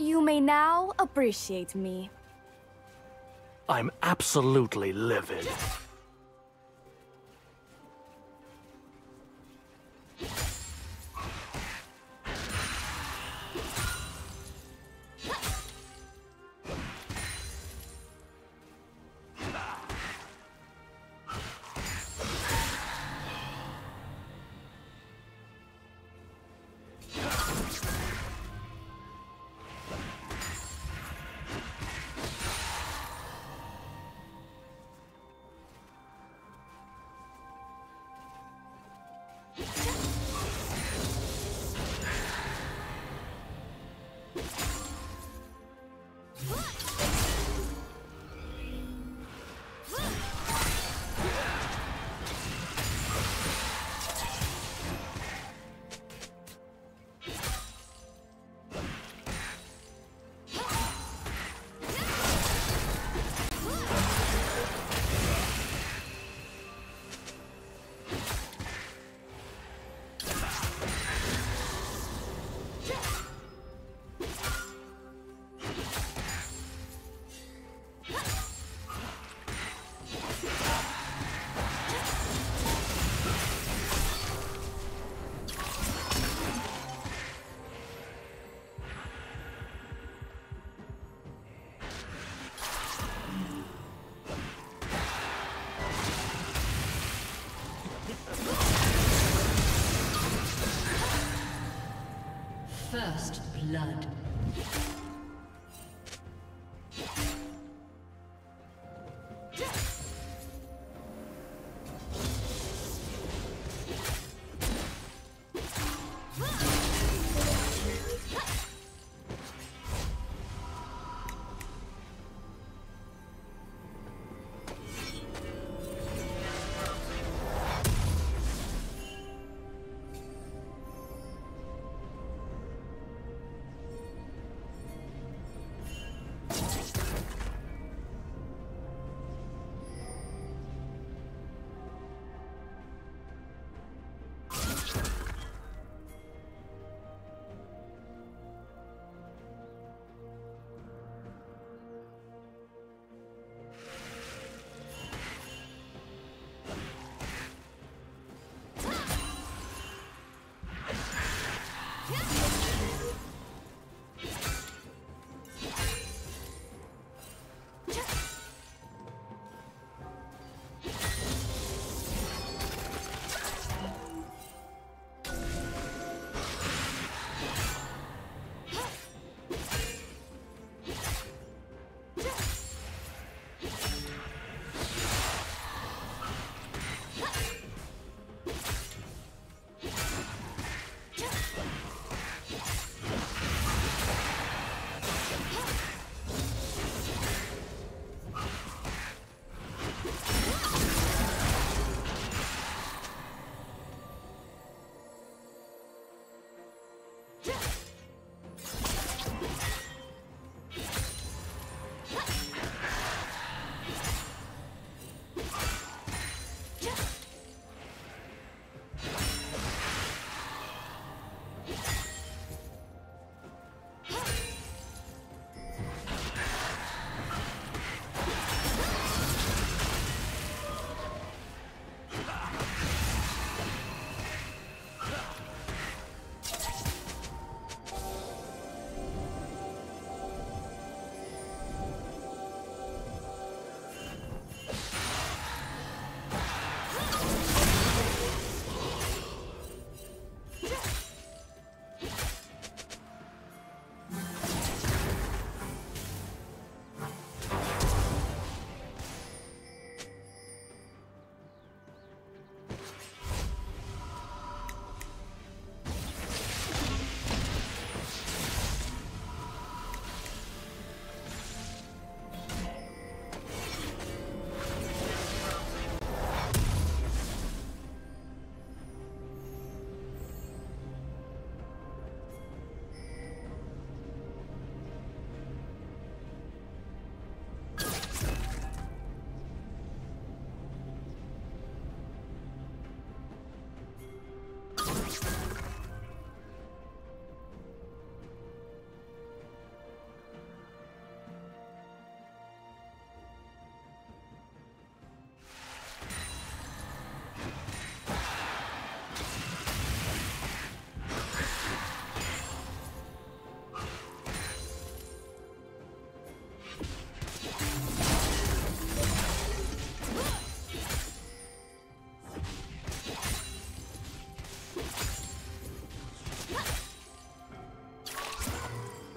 You may now appreciate me. I'm absolutely livid. Blood.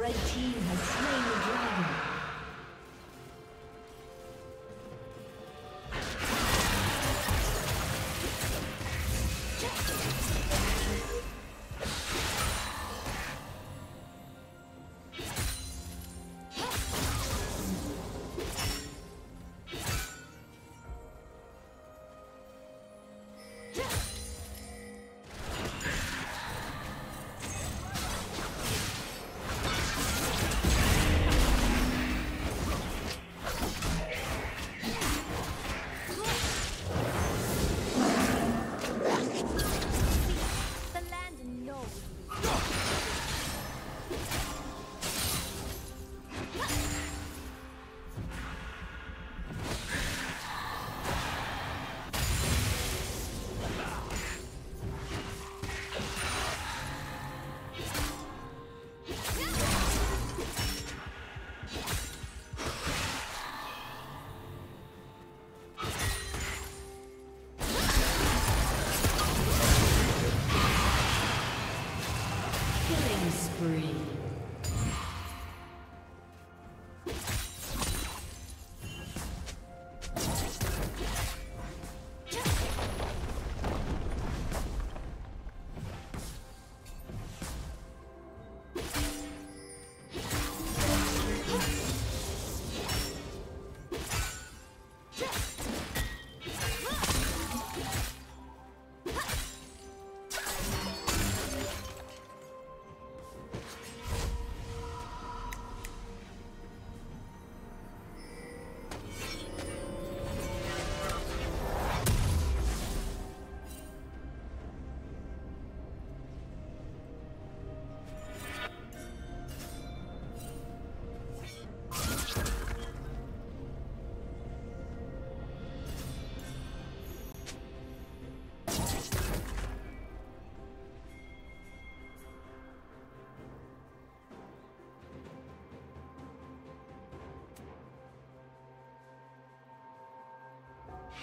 Red team has